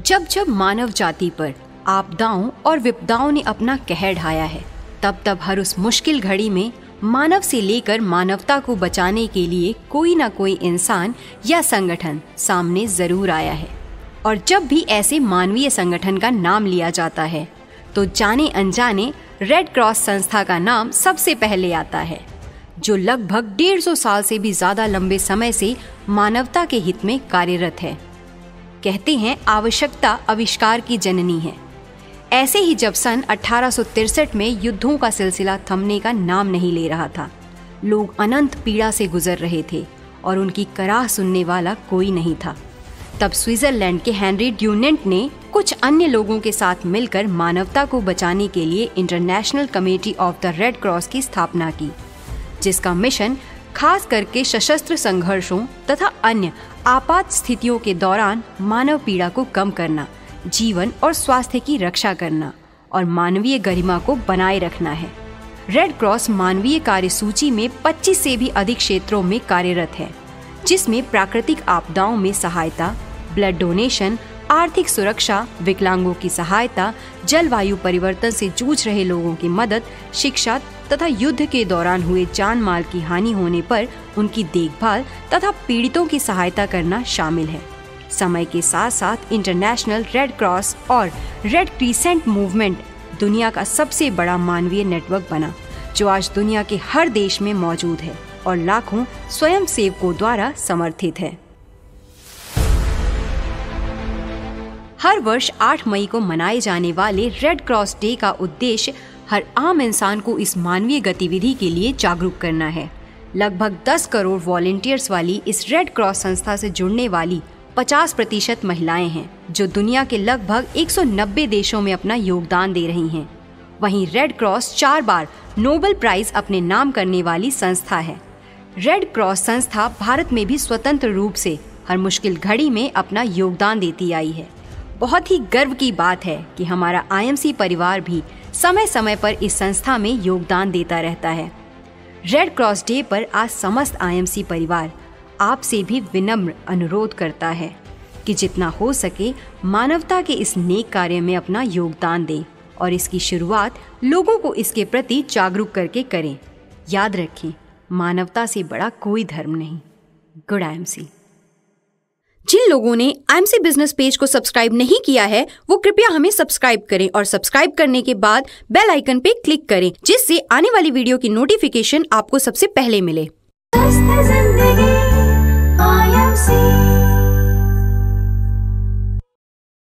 जब जब मानव जाति पर आपदाओं और विपदाओं ने अपना कहर ढाया है, तब तब हर उस मुश्किल घड़ी में मानव से लेकर मानवता को बचाने के लिए कोई ना कोई इंसान या संगठन सामने ज़रूर आया है। और जब भी ऐसे मानवीय संगठन का नाम लिया जाता है तो जाने अनजाने रेड क्रॉस संस्था का नाम सबसे पहले आता है, जो लगभग डेढ़ सौ साल से भी ज़्यादा लंबे समय से मानवता के हित में कार्यरत है। कहते हैं, आवश्यकता आविष्कार की जननी है। ऐसे ही जब सन अठारह में युद्धों का सिलसिला थमने का नाम नहीं ले रहा था, लोग अनंत पीड़ा से गुजर रहे थे और उनकी कराह सुनने वाला कोई नहीं था। तब स्विट्जरलैंड के हेनरी ड्यूनेंट ने कुछ अन्य लोगों के साथ मिलकर मानवता को बचाने के लिए international committee of the red cross की स्थापना की, जिसका मिशन खास करके सशस्त्र संघर्षों तथा अन्य आपात स्थितियों के दौरान मानव पीड़ा को कम करना, जीवन और स्वास्थ्य की रक्षा करना और मानवीय गरिमा को बनाए रखना है। रेड क्रॉस मानवीय कार्य सूची में 25 से भी अधिक क्षेत्रों में कार्यरत है, जिसमें प्राकृतिक आपदाओं में सहायता ब्लड डोनेशन आर्थिक सुरक्षा, विकलांगों की सहायता, जलवायु परिवर्तन से जूझ रहे लोगों की मदद, शिक्षा तथा युद्ध के दौरान हुए जान माल की हानि होने पर उनकी देखभाल तथा पीड़ितों की सहायता करना शामिल है। समय के साथ साथ इंटरनेशनल रेड क्रॉस और रेड क्रीसेंट मूवमेंट दुनिया का सबसे बड़ा मानवीय नेटवर्क बना, जो आज दुनिया के हर देश में मौजूद है और लाखों स्वयं सेवकों द्वारा समर्थित है। हर वर्ष 8 मई को मनाए जाने वाले रेड क्रॉस डे का उद्देश्य हर आम इंसान को इस मानवीय गतिविधि के लिए जागरूक करना है। लगभग 10 करोड़ वॉलेंटियर्स वाली इस रेड क्रॉस संस्था से जुड़ने वाली 50 प्रतिशत महिलाएँ हैं, जो दुनिया के लगभग 190 देशों में अपना योगदान दे रही हैं। वहीं रेड क्रॉस चार बार नोबल प्राइज अपने नाम करने वाली संस्था है। रेड क्रॉस संस्था भारत में भी स्वतंत्र रूप से हर मुश्किल घड़ी में अपना योगदान देती आई है। बहुत ही गर्व की बात है कि हमारा आईएमसी परिवार भी समय समय पर इस संस्था में योगदान देता रहता है। रेड क्रॉस डे पर आज समस्त आईएमसी परिवार आपसे भी विनम्र अनुरोध करता है कि जितना हो सके मानवता के इस नेक कार्य में अपना योगदान दें और इसकी शुरुआत लोगों को इसके प्रति जागरूक करके करें। याद रखें, मानवता से बड़ा कोई धर्म नहीं। गुड आई जिन लोगों ने आईएमसी बिज़नेस पेज को सब्सक्राइब नहीं किया है, वो कृपया हमें सब्सक्राइब करें और सब्सक्राइब करने के बाद बेल आइकन पे क्लिक करें, जिससे आने वाली वीडियो की नोटिफिकेशन आपको सबसे पहले मिले।